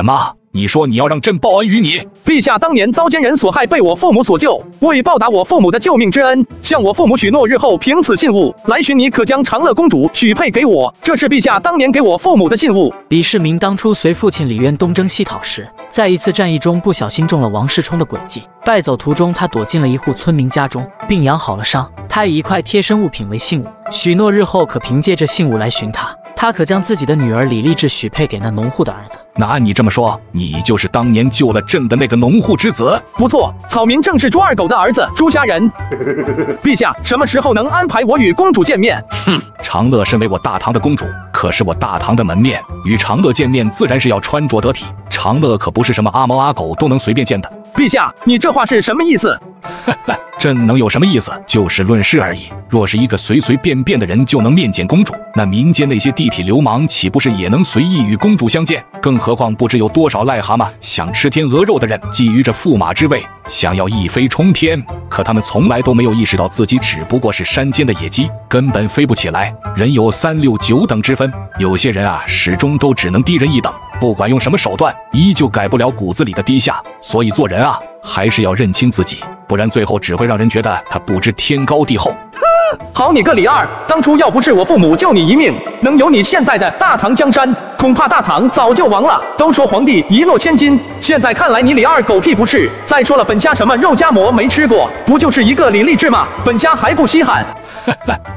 什么？你说你要让朕报恩于你？陛下当年遭奸人所害，被我父母所救，为报答我父母的救命之恩，向我父母许诺，日后凭此信物来寻你，可将长乐公主许配给我。这是陛下当年给我父母的信物。李世民当初随父亲李渊东征西讨时，在一次战役中不小心中了王世充的诡计，败走途中他躲进了一户村民家中，并养好了伤。他以一块贴身物品为信物，许诺日后可凭借着信物来寻他。他可将自己的女儿李丽志许配给那农户的儿子。那按你这么说，你就是当年救了朕的那个农户之子？不错，草民正是朱二狗的儿子朱虾仁。陛下，什么时候能安排我与公主见面？哼，长乐身为我大唐的公主，可是我大唐的门面，与长乐见面自然是要穿着得体。长乐可不是什么阿猫阿狗都能随便见的。陛下，你这话是什么意思？朕能有什么意思？就事论事而已。若是一个随随便便的人就能面见公主，那民间那些地痞流氓岂不是也能随意与公主相见？更何况不知有多少癞蛤蟆想吃天鹅肉的人，觊觎着驸马之位，想要一飞冲天。可他们从来都没有意识到自己只不过是山间的野鸡，根本飞不起来。人有三六九等之分，有些人啊，始终都只能低人一等。不管用什么手段，依旧改不了骨子里的低下。所以做人啊，还是要认清自己，不然最后只会让人觉得他不知天高地厚。好你个李二，当初要不是我父母救你一命，能有你现在的大唐江山，恐怕大唐早就亡了。都说皇帝一诺千金，现在看来你李二狗屁不是。再说了，本虾什么肉夹馍没吃过，不就是一个李立志吗？本虾还不稀罕。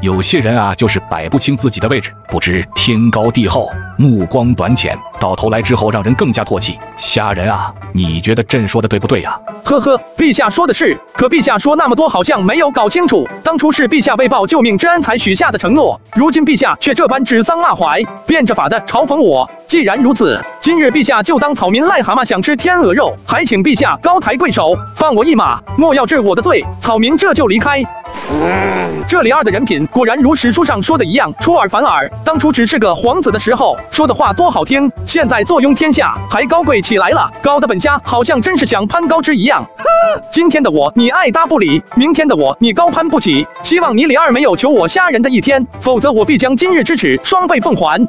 有些人啊，就是摆不清自己的位置，不知天高地厚，目光短浅，到头来之后让人更加唾弃。虾仁啊，你觉得朕说的对不对呀？呵呵，陛下说的是，可陛下说那么多，好像没有搞清楚，当初是陛下为报救命之恩才许下的承诺，如今陛下却这般指桑骂槐，变着法的嘲讽我。既然如此，今日陛下就当草民癞蛤蟆想吃天鹅肉，还请陛下高抬贵手，放我一马，莫要治我的罪。草民这就离开。这李二的人品果然如史书上说的一样出尔反尔。当初只是个皇子的时候说的话多好听，现在坐拥天下还高贵起来了，高的本家好像真是想攀高枝一样。今天的我你爱搭不理，明天的我你高攀不起。希望你李二没有求我虾仁的一天，否则我必将今日之耻双倍奉还。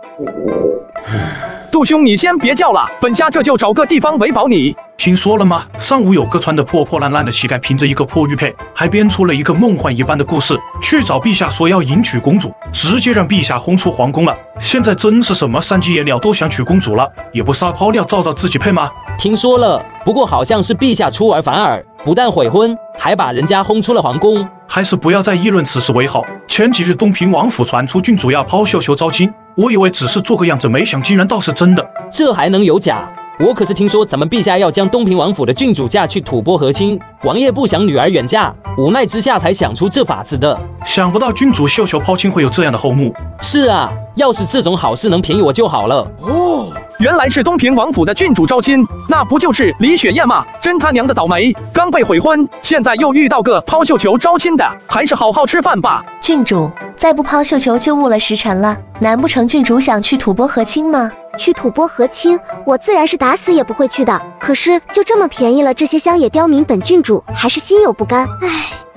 杜兄，你先别叫了，本虾这就找个地方围保你。听说了吗？上午有个穿的破破烂烂的乞丐，凭着一个破玉佩，还编出了一个梦幻一般的故事，去找陛下说要迎娶公主，直接让陛下轰出皇宫了。现在真是什么三鸡野鸟都想娶公主了，也不撒泡尿照照自己配吗？听说了，不过好像是陛下出尔反尔，不但悔婚，还把人家轰出了皇宫。还是不要再议论此事为好。前几日东平王府传出郡主要抛绣球招亲，我以为只是做个样子，没想竟然倒是真的。这还能有假？我可是听说咱们陛下要将东平王府的郡主嫁去吐蕃和亲，王爷不想女儿远嫁，无奈之下才想出这法子的。想不到郡主绣球抛亲会有这样的后幕。是啊，要是这种好事能便宜我就好了。哦，原来是东平王府的郡主招亲，那不就是李雪燕吗？真他娘的倒霉，刚被悔婚，现在又遇到个抛绣球招亲的，还是好好吃饭吧。郡主再不抛绣球就误了时辰了。难不成郡主想去吐蕃和亲吗？去吐蕃和亲，我自然是打死也不会去的。可是就这么便宜了这些乡野刁民，本郡主还是心有不甘。唉，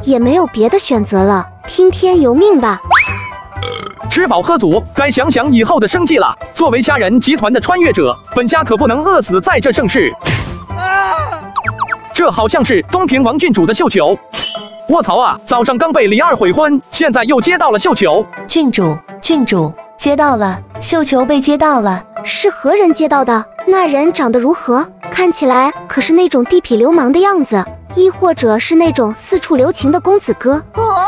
也没有别的选择了，听天由命吧。吃饱喝足，该想想以后的生计了。作为虾仁集团的穿越者，本虾可不能饿死在这盛世。这好像是东平王郡主的绣球。卧槽啊！早上刚被李二悔婚，现在又接到了绣球。郡主，郡主。接到了，绣球被接到了，是何人接到的？那人长得如何？看起来可是那种地痞流氓的样子，亦或者是那种四处留情的公子哥？哦，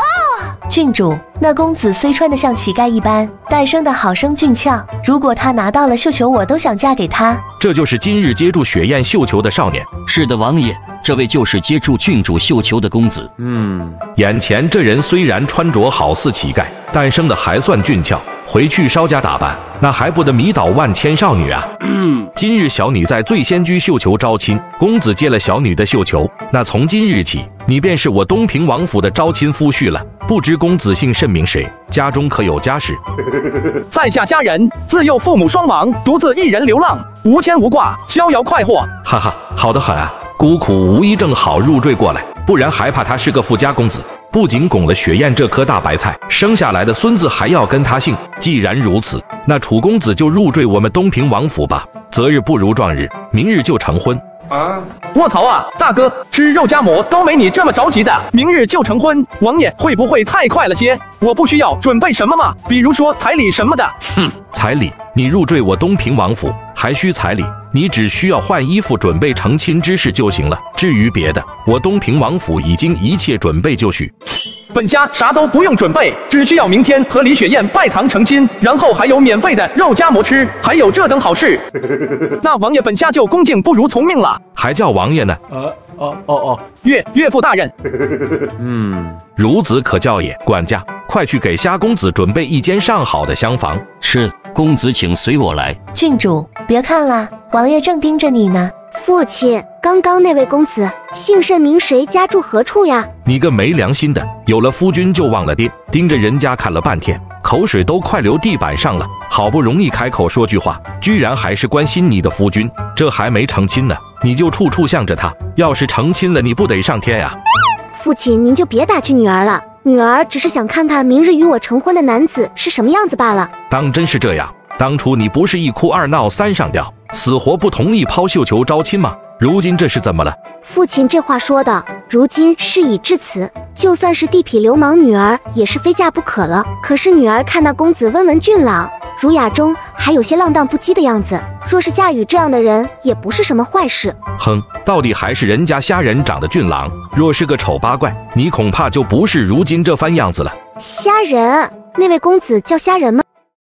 郡主，那公子虽穿得像乞丐一般，但生得好生俊俏。如果他拿到了绣球，我都想嫁给他。这就是今日接住雪雁绣球的少年。是的，王爷，这位就是接住郡主绣球的公子。嗯，眼前这人虽然穿着好似乞丐，但生得还算俊俏。回去稍加打扮，那还不得迷倒万千少女啊！今日小女在醉仙居绣球招亲，公子接了小女的绣球，那从今日起，你便是我东平王府的招亲夫婿了。不知公子姓甚名谁？家中可有家室？在下家人，自幼父母双亡，独自一人流浪，无牵无挂，逍遥快活。哈哈，好的很啊，孤苦无依，正好入赘过来，不然还怕他是个富家公子。不仅拱了雪雁这颗大白菜，生下来的孙子还要跟他姓。既然如此，那楚公子就入赘我们东平王府吧。择日不如撞日，明日就成婚。啊！卧槽啊，大哥，吃肉夹馍都没你这么着急的，明日就成婚，王爷会不会太快了些？我不需要准备什么吗？比如说彩礼什么的？哼，彩礼？你入赘我东平王府还需彩礼？你只需要换衣服，准备成亲之事就行了。至于别的，我东平王府已经一切准备就绪。本家啥都不用准备，只需要明天和李雪燕拜堂成亲，然后还有免费的肉夹馍吃，还有这等好事。那王爷本家就恭敬不如从命了。还叫王爷呢？呃，哦哦哦，岳岳父大人。嗯，孺子可教也。管家，快去给虾公子准备一间上好的厢房。是，公子请随我来。郡主，别看了，王爷正盯着你呢。父亲，刚刚那位公子姓甚名谁，家住何处呀？你个没良心的，有了夫君就忘了爹，盯着人家看了半天，口水都快流地板上了。好不容易开口说句话，居然还是关心你的夫君，这还没成亲呢，你就处处向着他。要是成亲了，你不得上天呀？父亲，您就别打趣女儿了，女儿只是想看看明日与我成婚的男子是什么样子罢了。当真是这样？当初你不是一哭二闹三上吊，死活不同意抛绣球招亲吗？如今这是怎么了？父亲这话说的，如今事已至此，就算是地痞流氓女儿也是非嫁不可了。可是女儿看那公子温文俊朗，儒雅中还有些浪荡不羁的样子，若是嫁与这样的人，也不是什么坏事。哼，到底还是人家虾仁长得俊朗，若是个丑八怪，你恐怕就不是如今这番样子了。虾仁，那位公子叫虾仁吗？